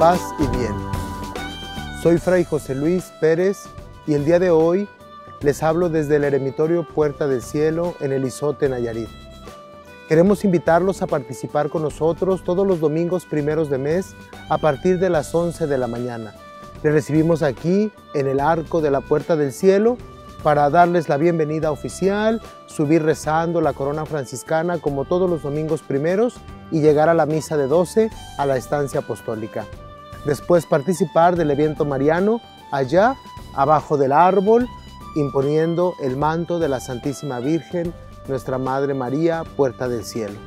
paz y bien. Soy Fray José Luis Pérez y el día de hoy les hablo desde el eremitorio Puerta del Cielo en el Izote, Nayarit. Queremos invitarlos a participar con nosotros todos los domingos primeros de mes a partir de las 11 de la mañana. Les recibimos aquí en el arco de la Puerta del Cielo para darles la bienvenida oficial, subir rezando la corona franciscana como todos los domingos primeros y llegar a la misa de 12 a la estancia apostólica. Después participar del evento mariano allá abajo del árbol imponiendo el manto de la Santísima Virgen, nuestra Madre María, puerta del cielo.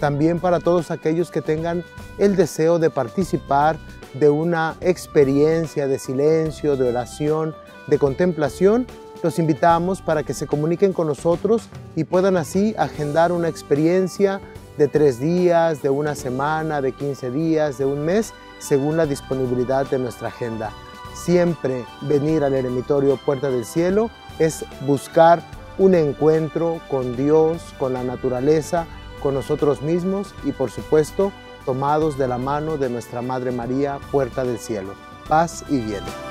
También para todos aquellos que tengan el deseo de participar de una experiencia de silencio, de oración, de contemplación, los invitamos para que se comuniquen con nosotros y puedan así agendar una experiencia de tres días, de una semana, de 15 días, de un mes, según la disponibilidad de nuestra agenda siempre venir al eremitorio Puerta del Cielo es buscar un encuentro con Dios, con la naturaleza, con nosotros mismos y por supuesto tomados de la mano de nuestra Madre María, Puerta del Cielo. Paz y bien.